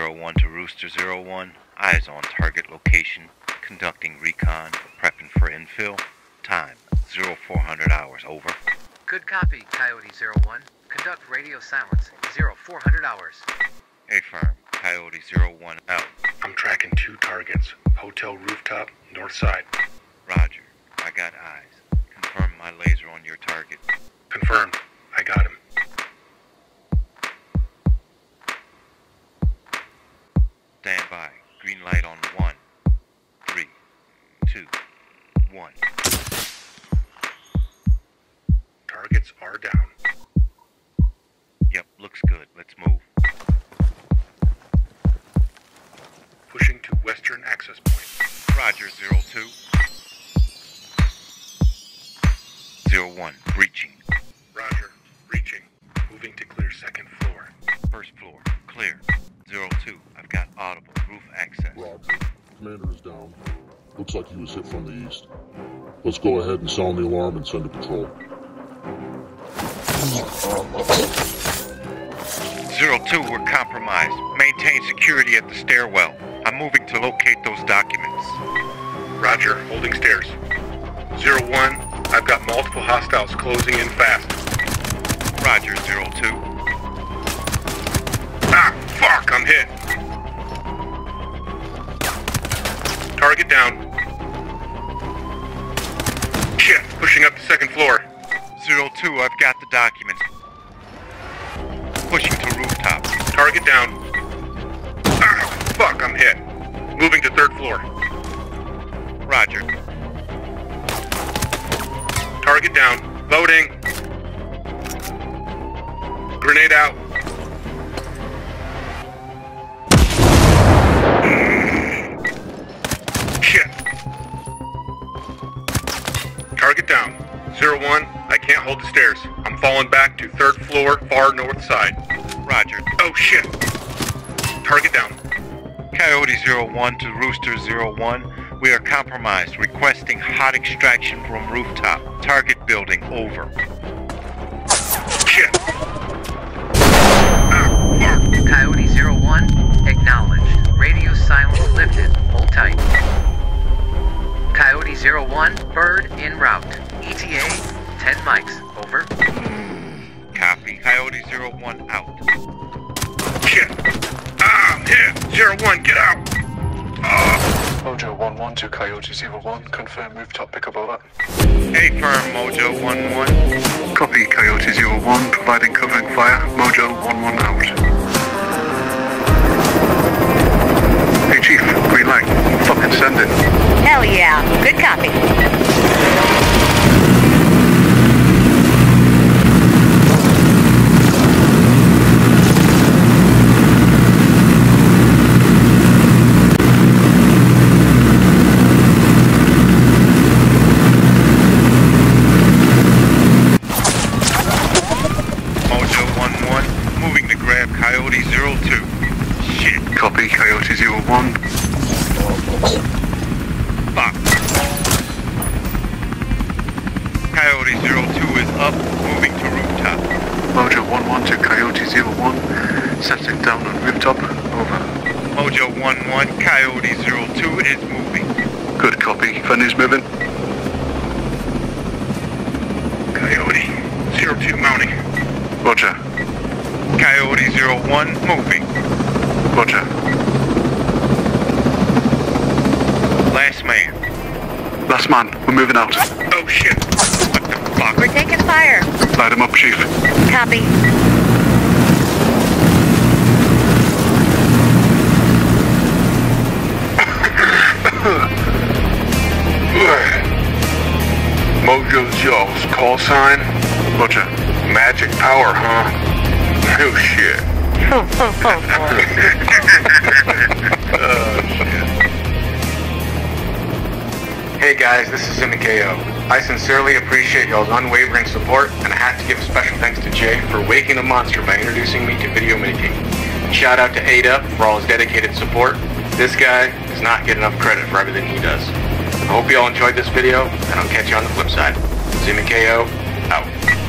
Rooster Zero One. Eyes on target location. Conducting recon. Prepping for infil. Time 0400 hours. Over. Good copy, Coyote Zero One. Conduct radio silence. Zero four hundred hours. Affirm. Coyote Zero One out. I'm tracking two targets. Hotel rooftop, north side. Roger. I got eyes. Confirm my laser on your target. Two. One. Targets are down. Yep, looks good. Let's move. Pushing to western access point. Roger, zero two. Zero one, breaching. Roger. Reaching. Moving to clear second floor. First floor, clear. Looks like he was hit from the east. Let's go ahead and sound the alarm and send a patrol. Zero two, we're compromised. Maintain security at the stairwell. I'm moving to locate those documents. Roger. Holding stairs. Zero one. I've got multiple hostiles closing in fast. Roger, zero two. Ah, fuck, I'm hit. Target down. Second floor. Zero two, I've got the documents. Pushing to rooftop. Target down. Ah, fuck, I'm hit. Moving to third floor. Roger. Target down. Loading. Grenade out. Hold the stairs. I'm falling back to third floor, far north side. Roger. Oh shit. Target down. Coyote zero one to Rooster zero one. We are compromised. Requesting hot extraction from rooftop. Target building over. Shit. Coyote Zero One, acknowledged. Radio silence lifted. Hold tight. Coyote Zero One, bird in route. ETA, 10 mics. Over. Copy. Coyote zero one out. Shit. Ah, I'm hit. Zero one, get out. Ah. Mojo 1-1 to Coyote 01, confirm rooftop pickup over. Affirm Mojo one one. Copy Coyote 01, providing covering fire, Mojo 1-1 out. 01, setting down on rooftop, over. Mojo one one. Coyote zero two is moving. Good copy. Fenny's moving. Coyote. Zero two mounting. Roger. Coyote zero one moving. Roger. Last man. Last man, we're moving out. Oh shit. What the fuck? We're taking fire. Light him up, Chief. Copy. Call sign? Roger. Magic power, huh? Oh shit. Hey guys, this is ZimKO. I sincerely appreciate y'all's unwavering support, and I have to give a special thanks to Jay for waking a monster by introducing me to video making. Shout out to ATE-UP for all his dedicated support. This guy does not get enough credit for everything he does. I hope you all enjoyed this video, and I'll catch you on the flip side. ZimKO, out.